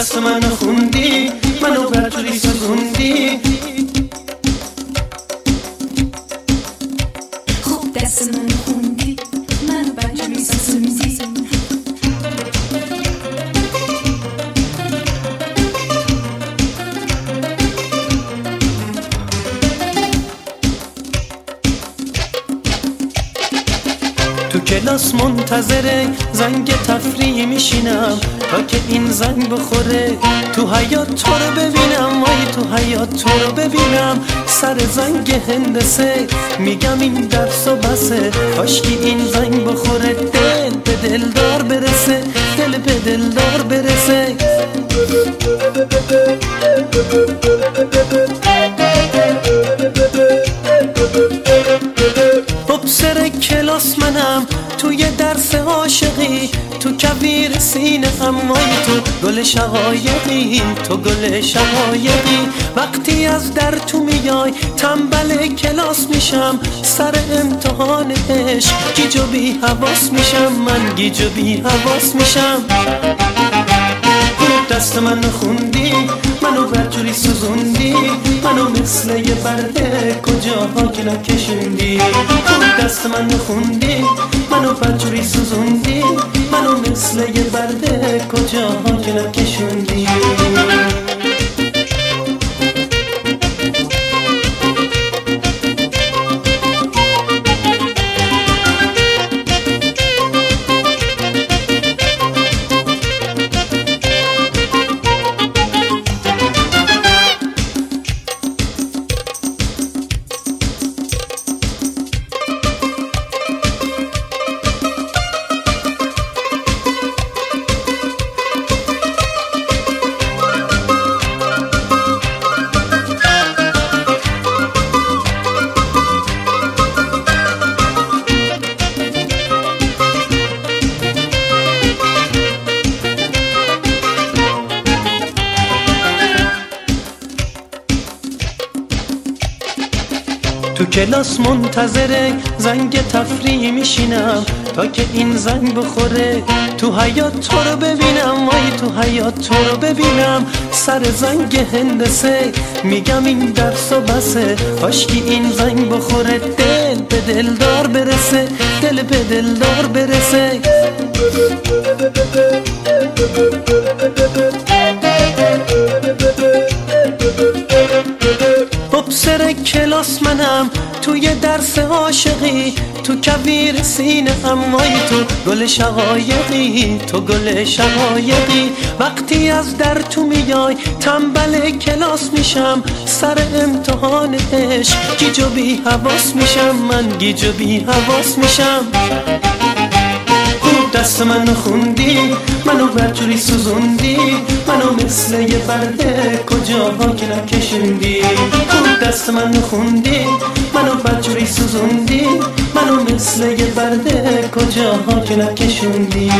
منو خوندی منو برجوری سوزوندی خوب کلاس منتظره زنگ تفریح میشینم. تا که این زنگ بخوره تو حیات تو رو ببینم. وای تو حیات تو رو ببینم. سر زنگ هندسه میگم این درس و بسه. کاشکی این زنگ بخوره. دل به دلدار برسه سینه امای تو گل شقایقی تو گل شقایقی. وقتی از در تو میای تنبل کلاس میشم سر امتحان عشق گیج و بی حواس میشم من گیج و بی حواس میشم. دست من خوندی منو برجوری سوزوندی منو مثل یه برده کجاها که نکشوندی. دست من خوندی منو برجوری سوزوندی. تو کلاس منتظره زنگ تفریح میشینم تا که این زنگ بخوره. تو حیات تو رو ببینم وای تو حیات تو رو ببینم. سر زنگ هندسه میگم این درس و بسه. کاشکی این زنگ بخوره دل به دلدار برسه دل به دلدار برسه. سر کلاس منم توی درس عاشقی. تو کویر سینه ام ای تو گل شقایقی. تو گل شقایقی. وقتی از در تو میای تنبل کلاس میشم. سر امتحان عشق گیج و بی حواس میشم. من گیج و بی حواس میشم. دست منو خوندی منو بدجوری سوزوندی منو مثل یه برده کجاها که نکشوندی. دست منو خوندی منو برجوری سوزوندی منو مثل یه برده کجاها که نکشوندی.